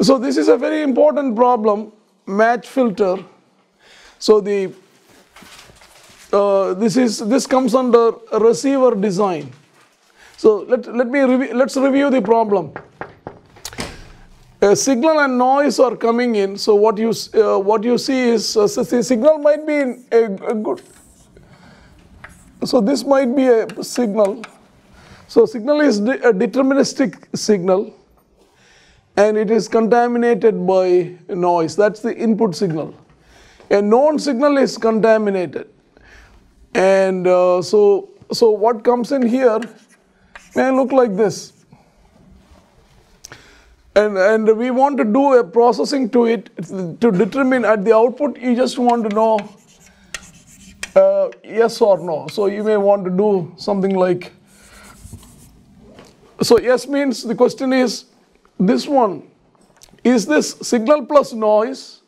So this is a very important problem, match filter. So the uh, this is this comes under receiver design. So let, let me let's review the problem. A signal and noise are coming in. So what you uh, what you see is uh, the signal might be a, a good. So this might be a signal. So signal is a deterministic signal, and it is contaminated by noise. That's the input signal. A known signal is contaminated. And uh, so, so what comes in here may look like this. And, and we want to do a processing to it to determine at the output, you just want to know uh, yes or no. So you may want to do something like, so yes means the question is this one, is this signal plus noise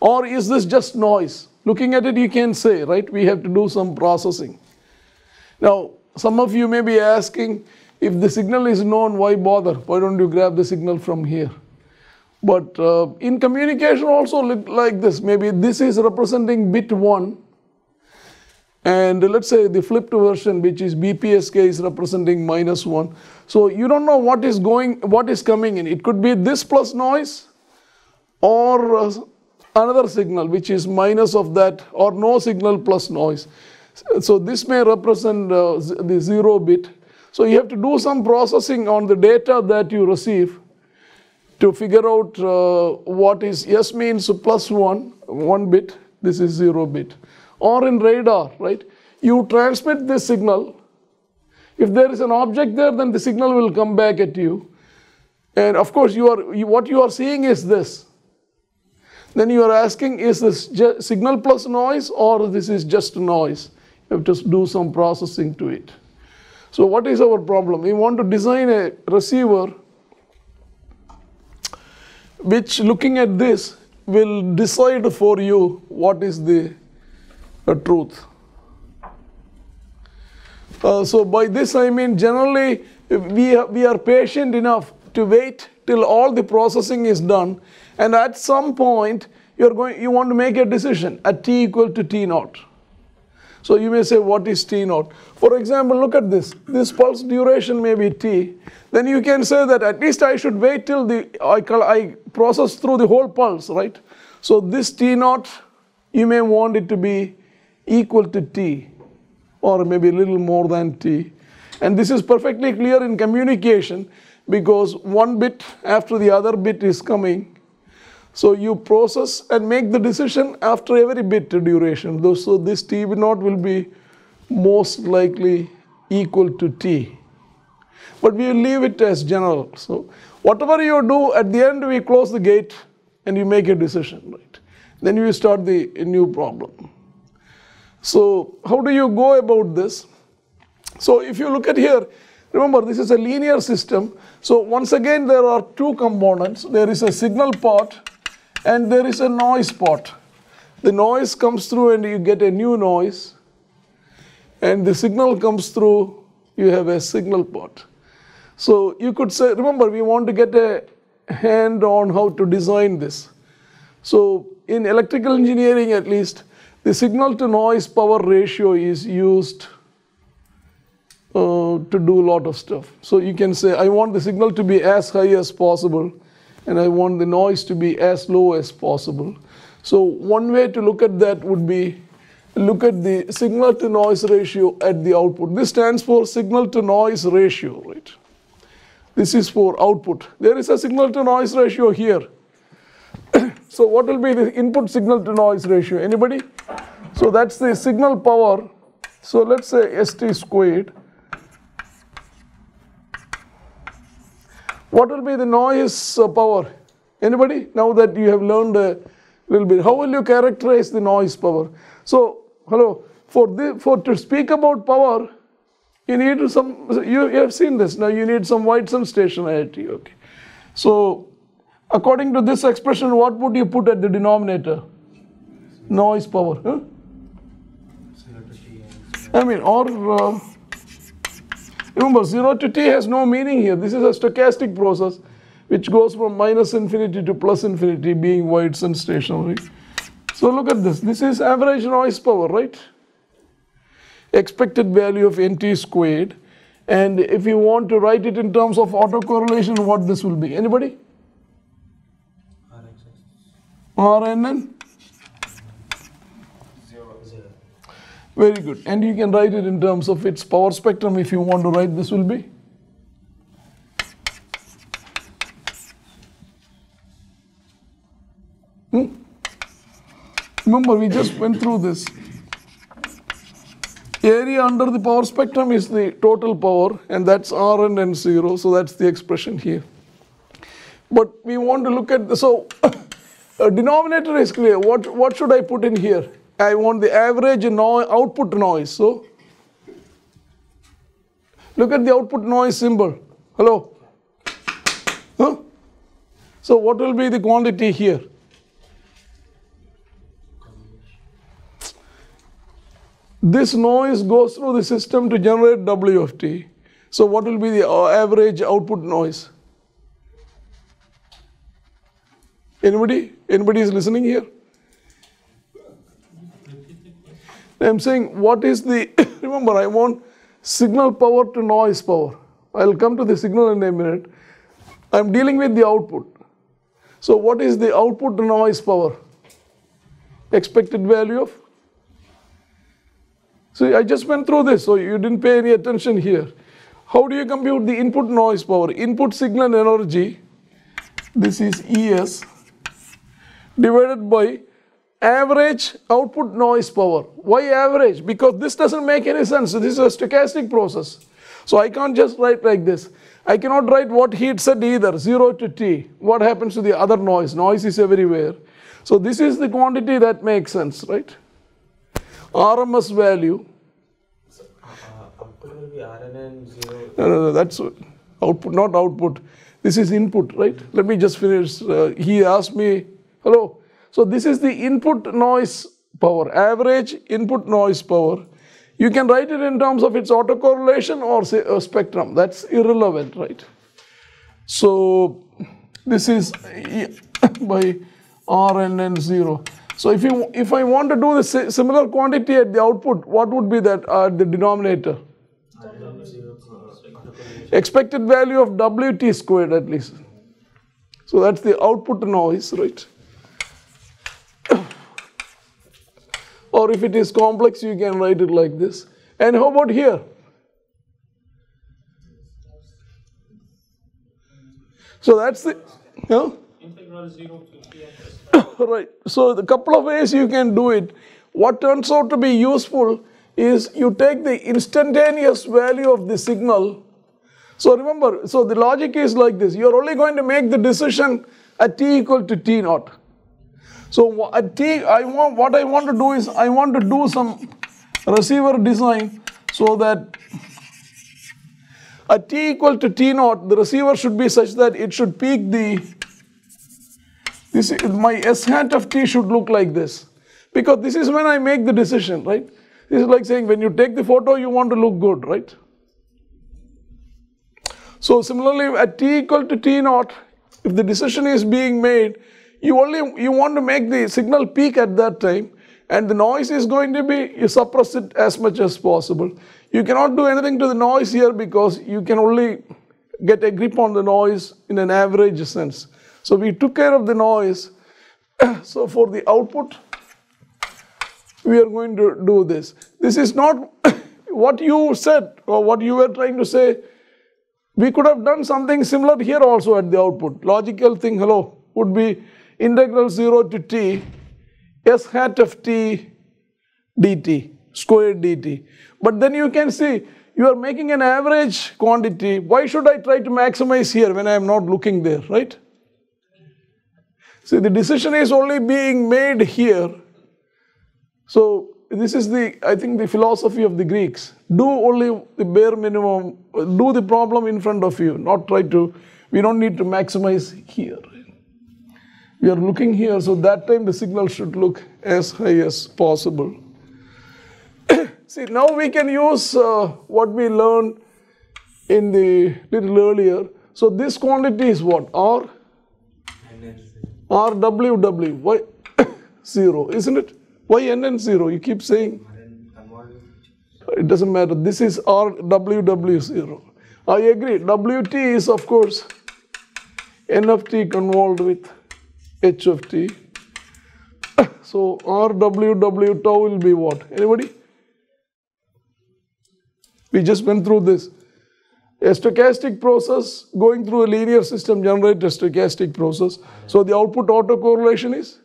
or is this just noise? Looking at it, you can say, right, we have to do some processing. Now, some of you may be asking, if the signal is known, why bother? Why don't you grab the signal from here? But uh, in communication also look like this, maybe this is representing bit 1 and let's say the flipped version which is BPSK is representing minus 1. So you don't know what is going, what is coming in. It could be this plus noise or uh, another signal which is minus of that or no signal plus noise. So this may represent uh, the zero bit. So you have to do some processing on the data that you receive to figure out uh, what is yes means plus one, one bit, this is zero bit. Or in radar, right? You transmit this signal. If there is an object there, then the signal will come back at you. And of course, you are, you, what you are seeing is this. Then you are asking, is this signal plus noise or this is just noise? You have to do some processing to it. So what is our problem? We want to design a receiver which looking at this will decide for you what is the, the truth. Uh, so by this I mean generally we, we are patient enough to wait till all the processing is done and at some point you're going you want to make a decision at t equal to t naught. So you may say what is t naught? For example look at this. This pulse duration may be t. Then you can say that at least i should wait till the i, I process through the whole pulse right? So this t naught you may want it to be equal to t or maybe a little more than t and this is perfectly clear in communication because one bit after the other bit is coming. So you process and make the decision after every bit duration. So this t naught will be most likely equal to t. But we leave it as general. So whatever you do, at the end we close the gate and you make a decision, right? Then you start the new problem. So how do you go about this? So if you look at here, Remember, this is a linear system. So once again, there are two components. There is a signal part and there is a noise part. The noise comes through and you get a new noise. And the signal comes through, you have a signal part. So you could say, remember, we want to get a hand on how to design this. So in electrical engineering at least, the signal to noise power ratio is used uh, to do a lot of stuff. So you can say, I want the signal to be as high as possible, and I want the noise to be as low as possible. So one way to look at that would be look at the signal to noise ratio at the output. This stands for signal to noise ratio, right? This is for output. There is a signal to noise ratio here. So what will be the input signal to noise ratio? Anybody? So that's the signal power. So let's say ST squared What will be the noise uh, power? Anybody? Now that you have learned a little bit, how will you characterize the noise power? So, hello, for the, for to speak about power, you need some. You, you have seen this. Now you need some white wide sense stationarity. Okay. So, according to this expression, what would you put at the denominator? Noise power. Huh? I mean, or. Uh, Remember, 0 to t has no meaning here. This is a stochastic process. which goes from minus infinity to plus infinity being wide sense stationary. So look at this. This is average noise power, right? Expected value of nt squared. And if you want to write it in terms of autocorrelation, what this will be? Anybody? RNN? Zero. Zero. Very good. And you can write it in terms of its power spectrum if you want to write this will be? Hmm? Remember, we just went through this. Area under the power spectrum is the total power, and that's R and N zero, so that's the expression here. But we want to look at the, so a denominator is clear. What, what should I put in here? I want the average no, output noise. So look at the output noise symbol. Hello? Huh? So what will be the quantity here? This noise goes through the system to generate W of t. So what will be the uh, average output noise? Anybody? Anybody is listening here? I'm saying what is the, remember I want signal power to noise power. I'll come to the signal in a minute. I'm dealing with the output. So what is the output to noise power? Expected value of? So I just went through this, so you didn't pay any attention here. How do you compute the input noise power? Input signal energy, this is ES, divided by average output noise power. Why average? Because this doesn't make any sense. This is a stochastic process. So I can't just write like this. I cannot write what heat said either, 0 to t. What happens to the other noise? Noise is everywhere. So this is the quantity that makes sense, right? RMS value. Output. No, no, no, that's output, not output. This is input, right? Let me just finish. Uh, he asked me, hello. So this is the input noise power, average input noise power. You can write it in terms of its autocorrelation or say a spectrum. That's irrelevant, right? So this is by RNN0. So if you if I want to do the similar quantity at the output, what would be that at the denominator? Expected value of Wt squared at least. So that's the output noise, right? Or if it is complex, you can write it like this. And how about here? So that's the, yeah? Integral 0 to Right. So the couple of ways you can do it. What turns out to be useful is you take the instantaneous value of the signal. So remember, so the logic is like this. You're only going to make the decision at t equal to t naught. So at t, I want what I want to do is I want to do some receiver design so that at t equal to t naught, the receiver should be such that it should peak the this my s hat of t should look like this because this is when I make the decision, right? This is like saying when you take the photo, you want to look good, right? So similarly, at t equal to t naught, if the decision is being made, you only you want to make the signal peak at that time and the noise is going to be you suppress it as much as possible. You cannot do anything to the noise here because you can only get a grip on the noise in an average sense. So we took care of the noise. So for the output we are going to do this. This is not what you said or what you were trying to say. We could have done something similar here also at the output. Logical thing hello would be integral 0 to t s hat of t dt squared dt. But then you can see you are making an average quantity. Why should I try to maximize here when I am not looking there, right? See, the decision is only being made here. So this is the, I think, the philosophy of the Greeks. Do only the bare minimum, do the problem in front of you, not try to, we don't need to maximize here we are looking here, so that time the signal should look as high as possible. See, now we can use uh, what we learned in the little earlier. So this quantity is what? R R W W. Why 0, isn't it? Why N and 0? You keep saying it doesn't matter. This is R W W 0. I agree. WT is of course NFT convolved with H of t. So R W W tau will be what? Anybody? We just went through this. A stochastic process going through a linear system generates a stochastic process. So the output autocorrelation is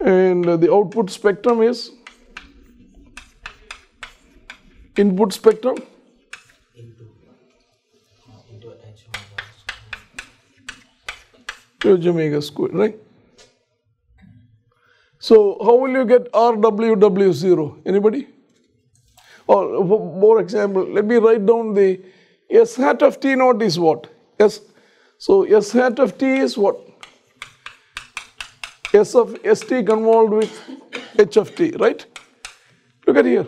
and the output spectrum is input spectrum into uh, into H omega square. Right? So how will you get RWW0? Anybody? Or for more example, let me write down the S hat of T naught is what? S. So S hat of T is what? S of ST convolved with H of T, right? Look at here.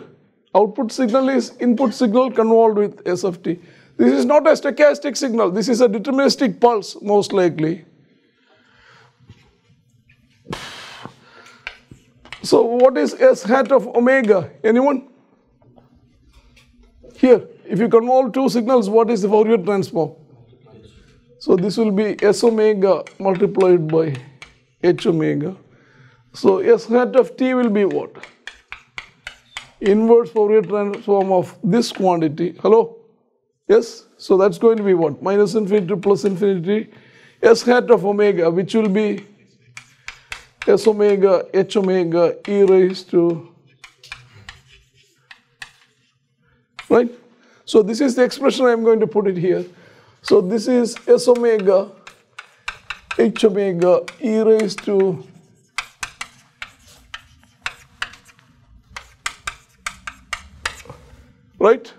Output signal is input signal convolved with S of T. This is not a stochastic signal. This is a deterministic pulse, most likely. So what is S hat of omega? Anyone? Here, if you convolve two signals, what is the Fourier transform? So this will be S omega multiplied by H omega. So S hat of t will be what? Inverse Fourier transform of this quantity. Hello? Yes? So that's going to be what? Minus infinity to plus infinity. S hat of omega, which will be S omega H omega e raised to right? So this is the expression I am going to put it here. So this is S omega H omega e raised to right?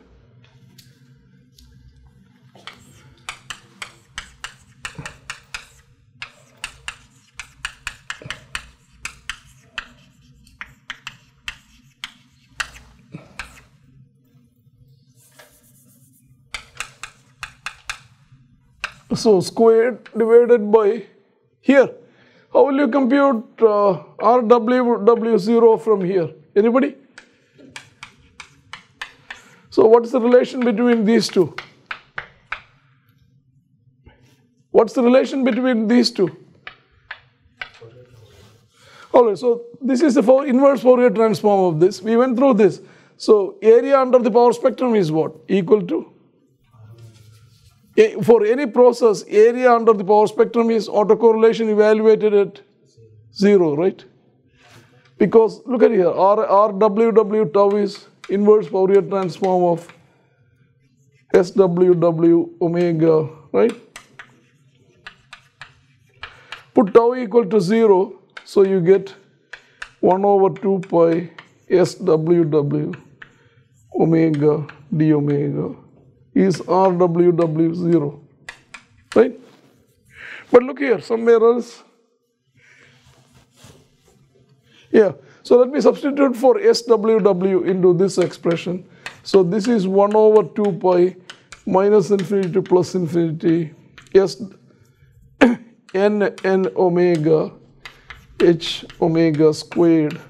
So squared divided by here. How will you compute uh, RWW0 from here? Anybody? So what's the relation between these two? What's the relation between these two? Alright, so this is the for inverse Fourier transform of this. We went through this. So area under the power spectrum is what? Equal to? A- For any process, area under the power spectrum is autocorrelation evaluated at zero, right? Because look at here, R, RWW tau is inverse Fourier transform of SWW omega, right? Put tau equal to 0, so you get 1 over 2 pi SWW omega d omega is RWW0, right? But look here, somewhere else. Yeah, so let me substitute for SWW into this expression. So this is 1 over 2 pi minus infinity to plus infinity S n n omega h omega squared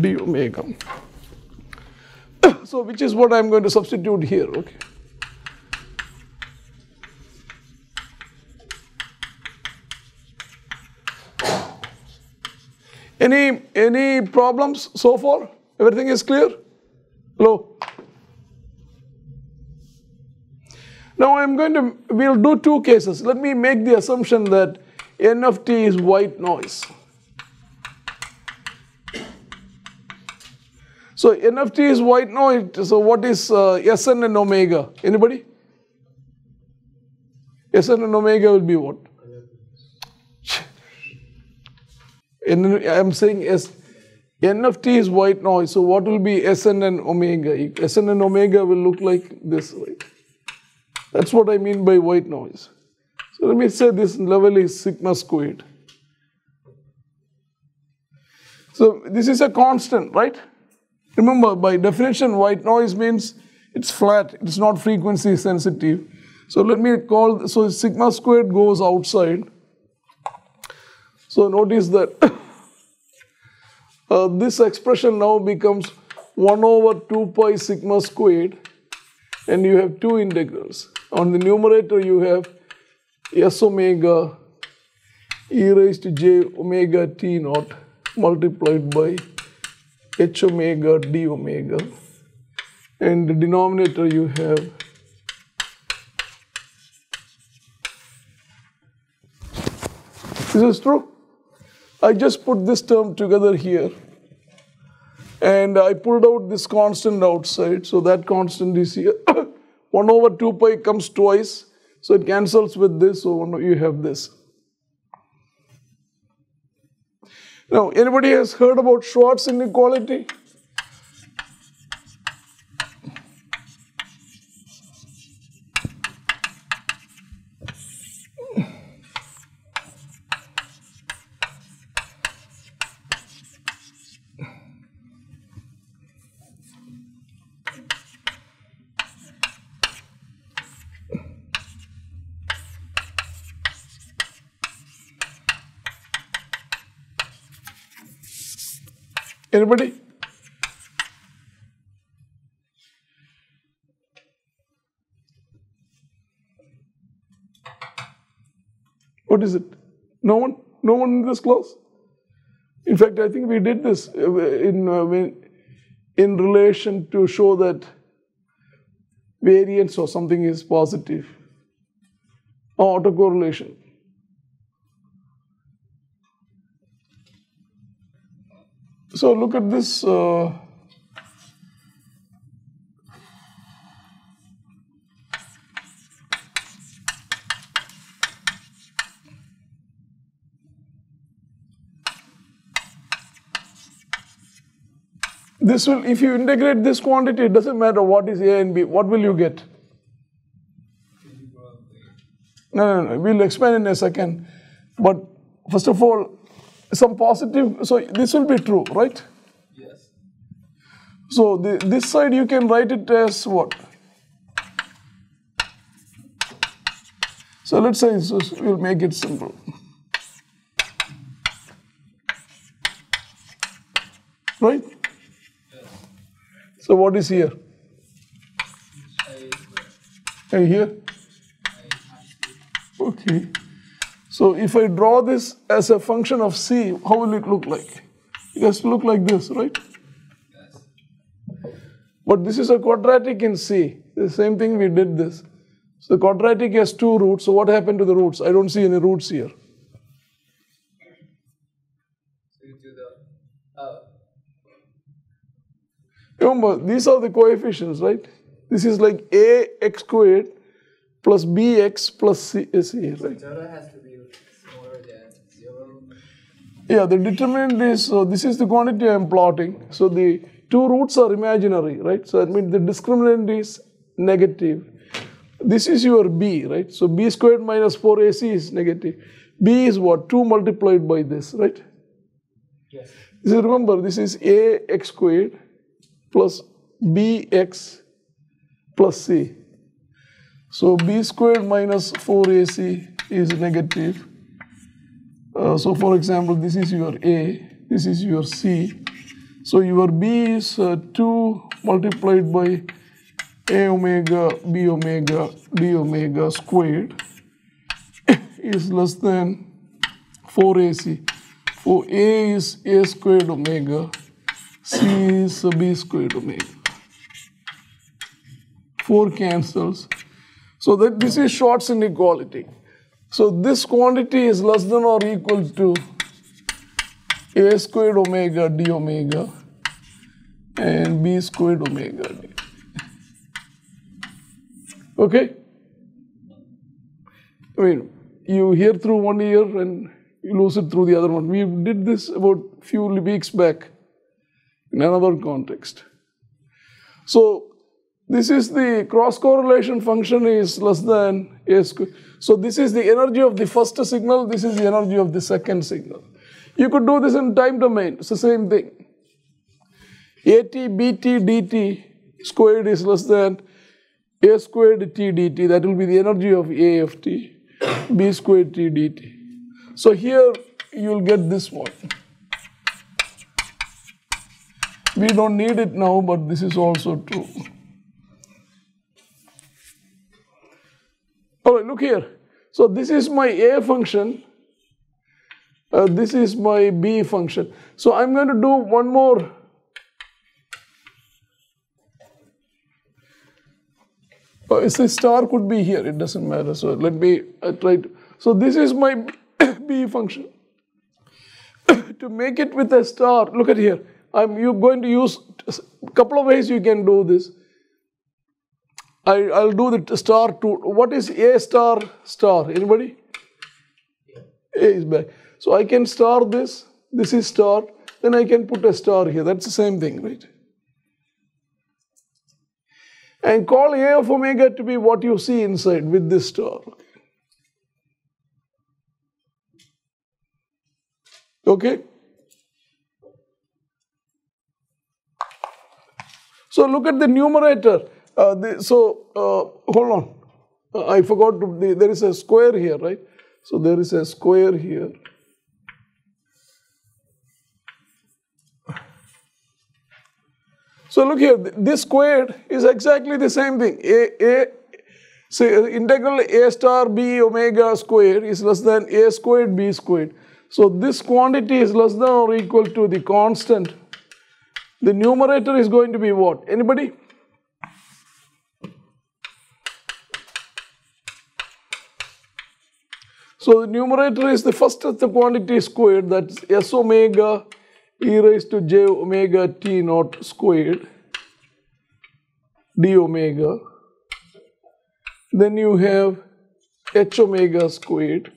d omega. so which is what I'm going to substitute here, okay? Any any problems so far? Everything is clear? Hello? Now I'm going to, we'll do two cases. Let me make the assumption that N of t is white noise. So N of t is white noise. So what is uh, Sn and omega? Anybody? Sn and omega will be what? N, I'm saying S, NFT is white noise. So what will be Sn and omega? Sn and omega will look like this, right? That's what I mean by white noise. So let me say this level is sigma squared. So this is a constant, right? Remember, by definition, white noise means it's flat, it's not frequency sensitive. So let me call, so sigma squared goes outside. So notice that uh, this expression now becomes 1 over 2 pi sigma squared and you have two integrals. On the numerator you have s omega e raised to j omega t naught multiplied by h omega d omega and the denominator you have this is true I just put this term together here. And I pulled out this constant outside. So that constant is here. 1 over 2 pi comes twice. So it cancels with this. So you have this. Now anybody has heard about Schwarz inequality Anybody? What is it? No one? No one in this class? In fact, I think we did this uh, in, uh, in relation to show that variance or something is positive. Autocorrelation. So look at this. Uh, this will, if you integrate this quantity, it doesn't matter what is A and B, what will you get? No, no, no, we'll explain in a second. But first of all, some positive, so this will be true, right? Yes. So the, this side you can write it as what? So let's say so we'll make it simple. Right? So what is here? And here? Okay. So if I draw this as a function of c, how will it look like? It has to look like this, right? But this is a quadratic in c. The same thing we did this. So the quadratic has two roots. So what happened to the roots? I don't see any roots here. Remember, these are the coefficients, right? This is like a x squared plus bx plus c, c right? Zero has to be smaller than zero. Yeah, the determinant is, so this is the quantity I am plotting. So the two roots are imaginary, right? So that means the discriminant is negative. This is your b, right? So b squared minus 4ac is negative. b is what? 2 multiplied by this, right? Yes. Is, remember, this is a x squared plus bx plus c. So b squared minus 4ac is negative. Uh, so for example, this is your A, this is your C. So your B is uh, 2 multiplied by A omega, B omega, D omega squared is less than 4AC. For A is A squared omega, C is B squared omega. 4 cancels. So that this is Schwarz inequality. So this quantity is less than or equal to a squared omega d omega and b squared omega d. Okay? I mean, you hear through one ear and you lose it through the other one. We did this about few weeks back in another context. So this is the cross correlation function is less than a square. So this is the energy of the first signal, this is the energy of the second signal. You could do this in time domain. It's the same thing. AT BT dt squared is less than A squared T dt. That will be the energy of A of T. B squared T dt. So here you will get this one. We don't need it now, but this is also true. All right, look here. So this is my A function. Uh, this is my B function. So I'm going to do one more. Uh, it's a star could be here. It doesn't matter. So let me uh, try to. So this is my B function. to make it with a star, look at here. I'm you going to use a couple of ways you can do this. I, I'll do the star to what is A star star? Anybody? A is back. So I can star this, this is star, then I can put a star here. That's the same thing, right? And call A of omega to be what you see inside with this star. Okay? So look at the numerator. Uh, the, so uh, hold on. Uh, I forgot to, the, there is a square here, right? So there is a square here. So look here, this squared is exactly the same thing. A, a, integral a star b omega squared is less than a squared b squared. So this quantity is less than or equal to the constant. The numerator is going to be what? Anybody? So the numerator is the first of the quantity squared, that's s omega e raised to j omega t naught squared d omega. Then you have h omega squared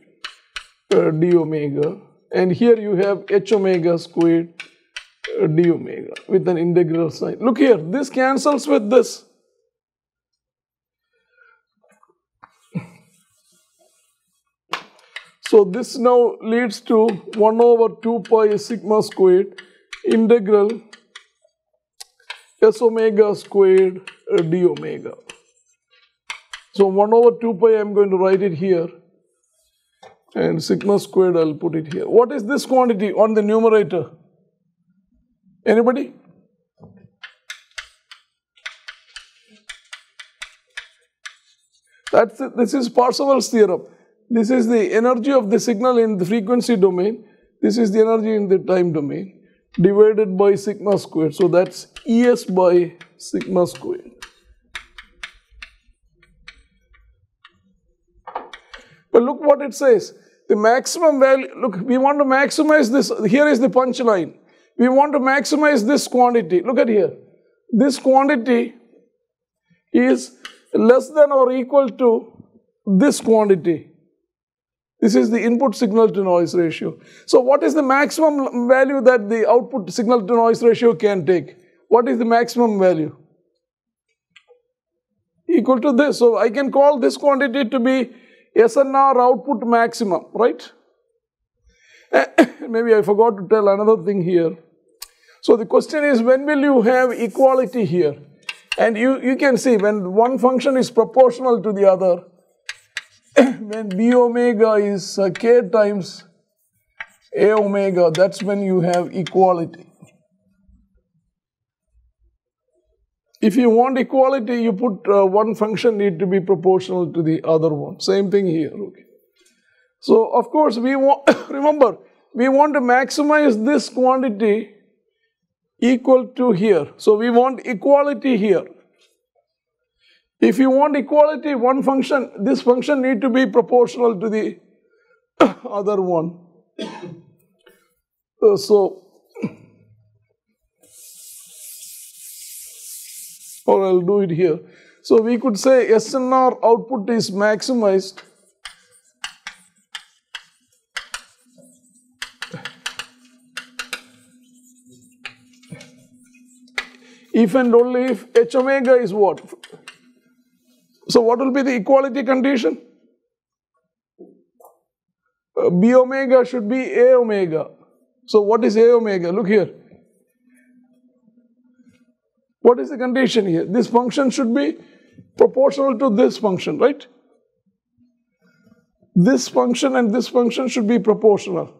uh, d omega and here you have h omega squared uh, d omega with an integral sign. Look here, this cancels with this. So this now leads to 1 over 2 pi sigma squared integral s omega squared d omega. So 1 over 2 pi I am going to write it here and sigma squared I will put it here. What is this quantity on the numerator? Anybody? That's it. this is Parseval's theorem. This is the energy of the signal in the frequency domain. This is the energy in the time domain divided by sigma squared. So that's Es by sigma squared. But look what it says. The maximum value, look, we want to maximize this. Here is the punch line. We want to maximize this quantity. Look at here. This quantity is less than or equal to this quantity. This is the input signal to noise ratio. So what is the maximum value that the output signal to noise ratio can take? What is the maximum value? Equal to this. So I can call this quantity to be SNR output maximum, right? Maybe I forgot to tell another thing here. So the question is when will you have equality here? And you, you can see when one function is proportional to the other, when b omega is uh, k times a omega, that's when you have equality. If you want equality, you put uh, one function need to be proportional to the other one. Same thing here. Okay. So of course we want remember we want to maximize this quantity equal to here. So we want equality here. If you want equality, one function, this function need to be proportional to the other one. Uh, so, or I'll do it here. So we could say SNR output is maximized if and only if h omega is what? So what will be the equality condition? Uh, B omega should be A omega. So what is A omega? Look here. What is the condition here? This function should be proportional to this function, right? This function and this function should be proportional.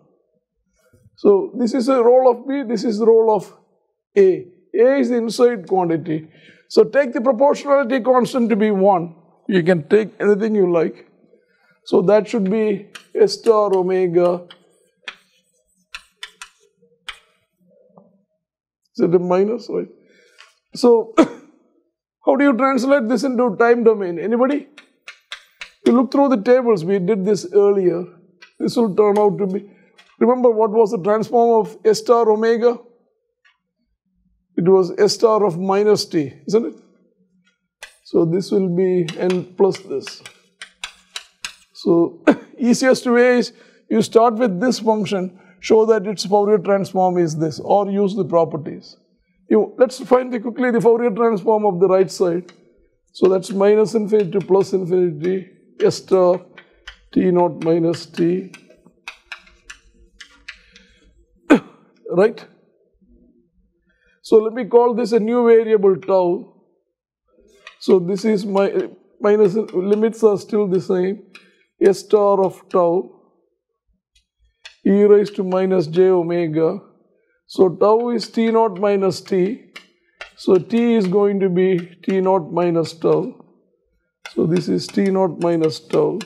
So this is the role of B, this is the role of A. A is the inside quantity. So take the proportionality constant to be 1. You can take anything you like. So that should be S star omega. Is it a minus? Right. So how do you translate this into time domain? Anybody? You look through the tables, we did this earlier. This will turn out to be, remember what was the transform of S star omega? It was S star of minus t, isn't it? So this will be n plus this. So easiest way is you start with this function, show that its Fourier transform is this, or use the properties. You, let's find the, quickly the Fourier transform of the right side. So that's minus infinity to plus infinity, S star t naught minus t. right? So let me call this a new variable tau. So this is my minus limits are still the same. S star of tau e raised to minus j omega. So tau is t naught minus t. So t is going to be t naught minus tau. So this is t naught minus tau.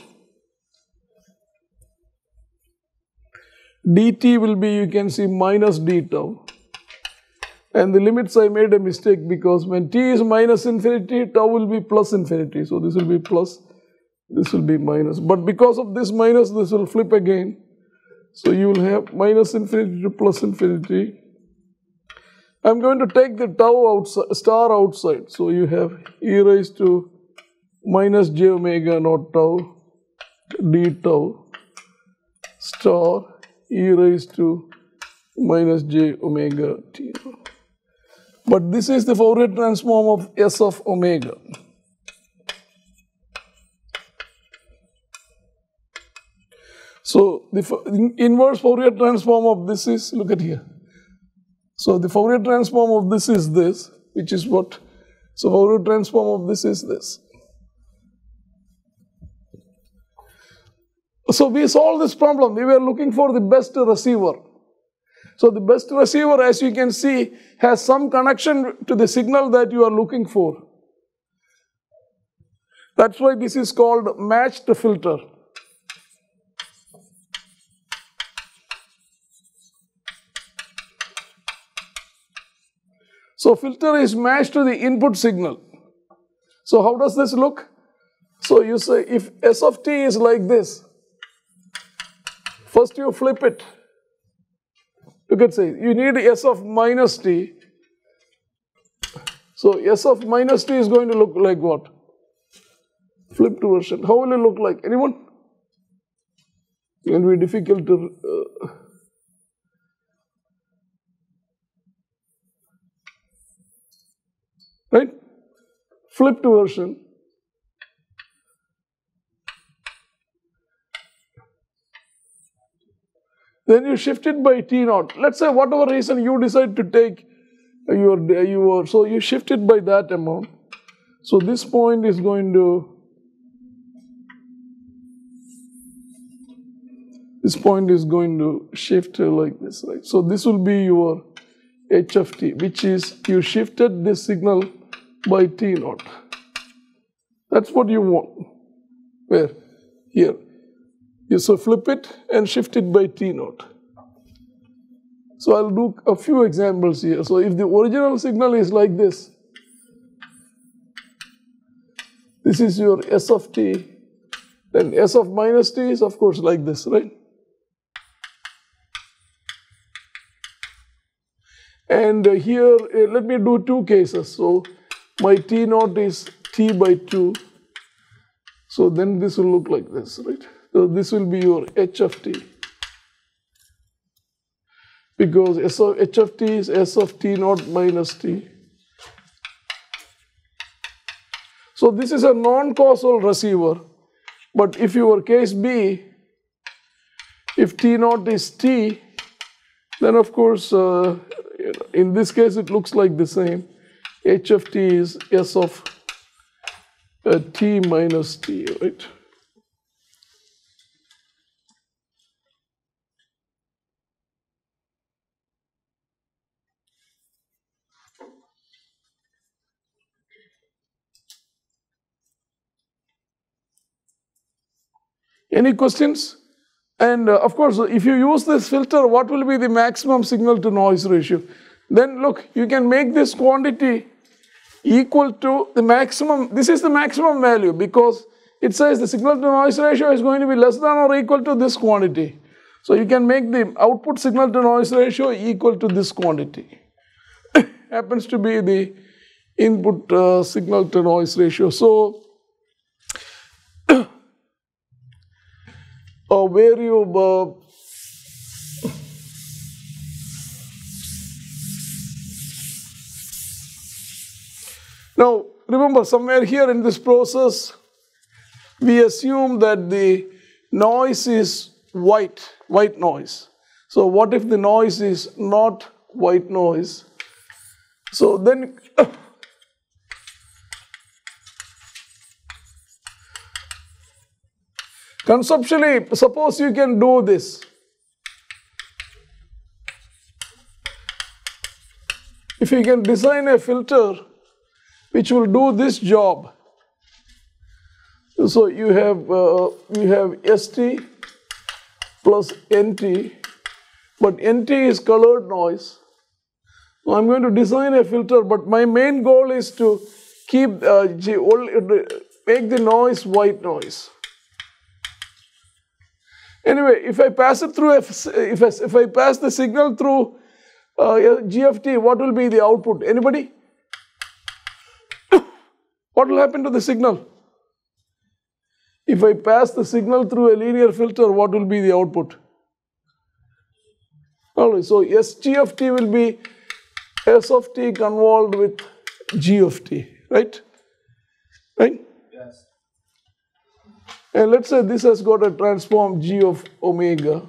dt will be, you can see, minus d tau. And the limits I made a mistake because when t is minus infinity, tau will be plus infinity. So this will be plus, this will be minus. But because of this minus, this will flip again. So you will have minus infinity to plus infinity. I'm going to take the tau outside, star outside. So you have e raised to minus j omega naught tau d tau star e raised to minus j omega t. But this is the Fourier transform of S of omega. So the inverse Fourier transform of this is, look at here. So the Fourier transform of this is this, which is what? So Fourier transform of this is this. So we solved this problem. We were looking for the best receiver. So the best receiver, as you can see, has some connection to the signal that you are looking for. That's why this is called matched filter. So filter is matched to the input signal. So how does this look? So you say if S of t is like this, first you flip it. You can say you need S of minus t. So S of minus t is going to look like what? Flipped version. How will it look like? Anyone? It will be difficult to. Uh, right? Flipped version. Then you shift it by T naught. Let's say whatever reason you decide to take your, your so you shift it by that amount. So this point is going to this point is going to shift like this, right? So this will be your h of t, which is you shifted this signal by t naught. That's what you want. Where? Here. You so flip it and shift it by t naught. So I'll do a few examples here. So if the original signal is like this, this is your s of t, then s of minus t is of course like this, right? And here, uh, let me do two cases. So my t naught is t by 2. So then this will look like this, right? So this will be your h of t. Because s of h of t is s of t naught minus t. So this is a non-causal receiver. But if your case B, if t naught is t, then of course, uh, in this case, it looks like the same. h of t is s of uh, t minus t, right? Any questions? And uh, of course, if you use this filter, what will be the maximum signal to noise ratio? Then look, you can make this quantity equal to the maximum. This is the maximum value because it says the signal to noise ratio is going to be less than or equal to this quantity. So you can make the output signal to noise ratio equal to this quantity. Happens to be the input uh, signal to noise ratio. So uh, where you uh, now remember somewhere here in this process we assume that the noise is white white noise. So what if the noise is not white noise? So then Conceptually, suppose you can do this. If you can design a filter which will do this job, so you have uh, you have ST plus NT, but NT is colored noise. So I'm going to design a filter, but my main goal is to keep uh, make the noise white noise. Anyway, if I pass it through, if, if, I, if I pass the signal through uh, GFT, what will be the output? Anybody? what will happen to the signal? If I pass the signal through a linear filter, what will be the output? Alright, so SG of t will be S of t convolved with G of t, right? Right? And let's say this has got a transform g of omega.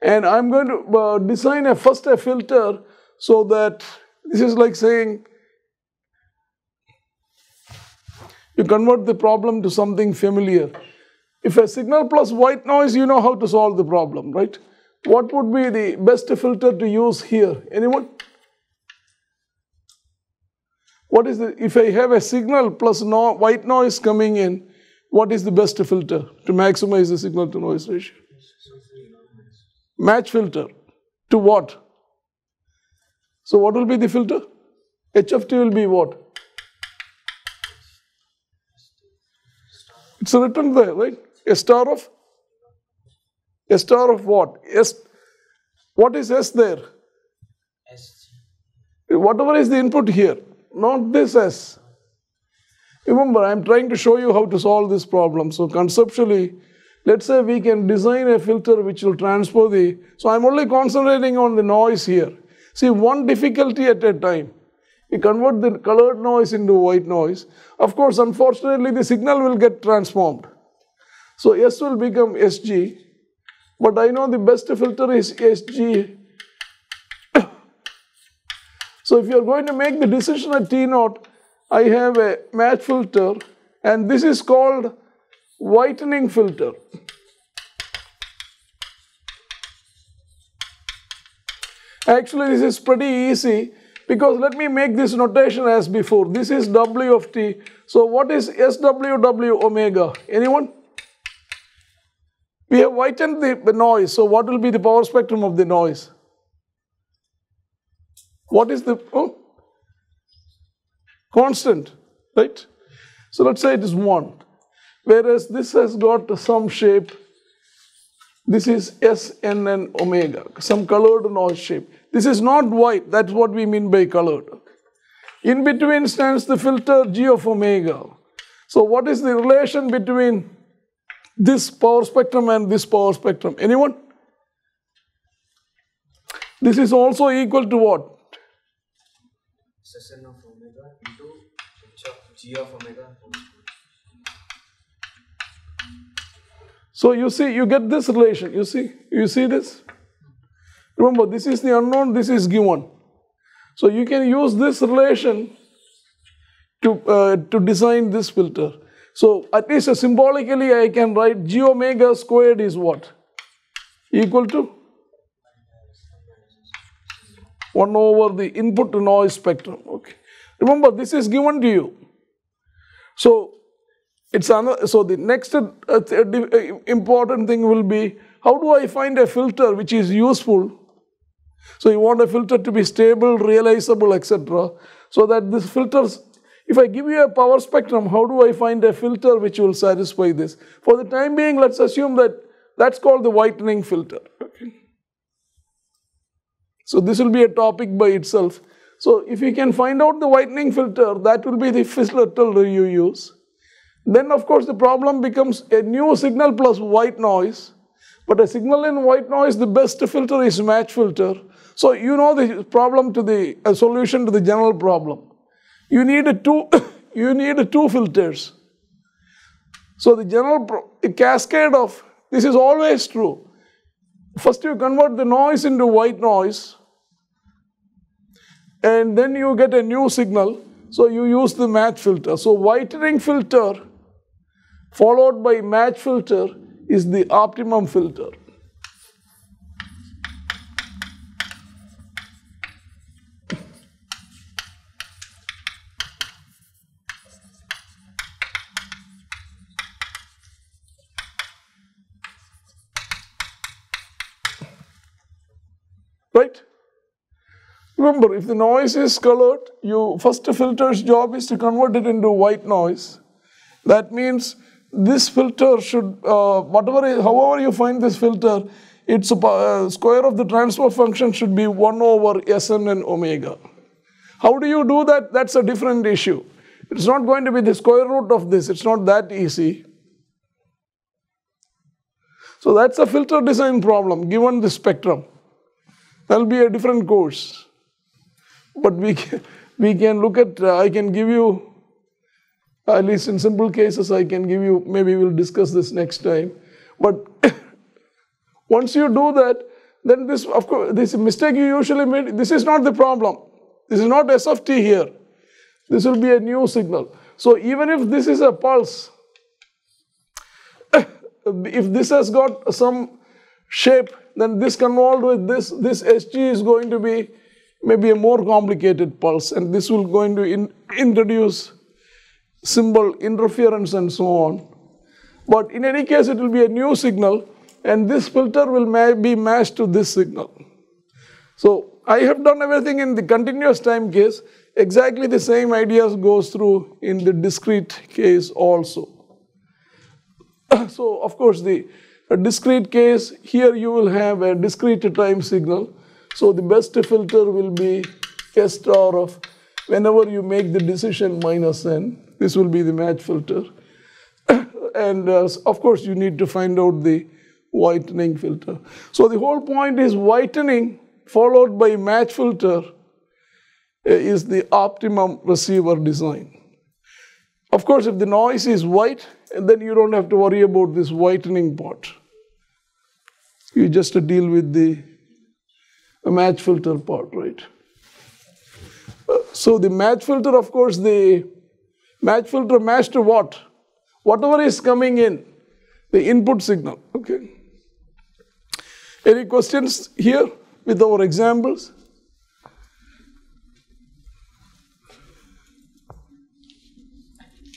And I'm going to uh, design a first a filter so that this is like saying you convert the problem to something familiar. If a signal plus white noise, you know how to solve the problem, right? What would be the best filter to use here? Anyone? What is the, if I have a signal plus no, white noise coming in, what is the best filter to maximize the signal to noise ratio? Match filter. To what? So what will be the filter? HFT will be what? It's written there, right? A star of? A star of what? S. What is S there? Whatever is the input here, not this S. Remember, I'm trying to show you how to solve this problem. So conceptually, let's say we can design a filter which will transfer the, so I'm only concentrating on the noise here. See, one difficulty at a time. You convert the colored noise into white noise. Of course, unfortunately, the signal will get transformed. So S will become SG, but I know the best filter is SG. so if you're going to make the decision at T naught, I have a match filter and this is called whitening filter. Actually, this is pretty easy because let me make this notation as before. This is W of t. So what is SWW omega? Anyone? We have whitened the, noise. So what will be the power spectrum of the noise? What is the oh, constant, right? So let's say it is 1. Whereas this has got some shape. This is S, N, and omega, some colored noise shape. This is not white. That's what we mean by colored. In between stands the filter G of omega. So what is the relation between this power spectrum and this power spectrum? Anyone? This is also equal to what? G of omega. So you see, you get this relation. You see, you see this? Remember, this is the unknown, this is given. So you can use this relation to, uh, to design this filter. So at least uh, symbolically I can write g omega squared is what? Equal to 1 over the input noise spectrum. Okay. Remember this is given to you. So it's another, so the next uh, uh, important thing will be how do I find a filter which is useful? So you want a filter to be stable, realizable, etc. So that this filters, if I give you a power spectrum, how do I find a filter which will satisfy this? For the time being, let's assume that that's called the whitening filter. Okay. So this will be a topic by itself. So if you can find out the whitening filter, that will be the filter you use. Then of course the problem becomes a new signal plus white noise. But a signal in white noise, the best filter is match filter. So you know the problem to the a solution to the general problem. You need a two you need a two filters. So the general cascade of this is always true. First you convert the noise into white noise and then you get a new signal. So you use the match filter. So whitening filter followed by match filter is the optimum filter. Right? Remember, if the noise is colored, you first filter's job is to convert it into white noise. That means this filter should, uh, whatever, however you find this filter, its uh, square of the transfer function should be 1 over Sn and omega. How do you do that? That's a different issue. It's not going to be the square root of this. It's not that easy. So that's a filter design problem given the spectrum. That'll be a different course. But we can, we can look at, uh, I can give you, at least in simple cases, I can give you, maybe we'll discuss this next time. But once you do that, then this, of course, this mistake you usually made, this is not the problem. This is not SFT here. This will be a new signal. So even if this is a pulse, if this has got some shape, then this convolved with this, this SG is going to be maybe a more complicated pulse and this will going to in, introduce symbol interference and so on. But in any case, it will be a new signal and this filter will be matched to this signal. So I have done everything in the continuous time case. Exactly the same ideas goes through in the discrete case also. so of course the discrete case, here you will have a discrete time signal. So the best filter will be S star of whenever you make the decision minus n. This will be the match filter. and uh, of course you need to find out the whitening filter. So the whole point is whitening followed by match filter uh, is the optimum receiver design. Of course, if the noise is white, then you don't have to worry about this whitening part. You just deal with the match filter part, right? So the match filter, of course, the match filter matched to what? Whatever is coming in, the input signal, okay? Any questions here with our examples?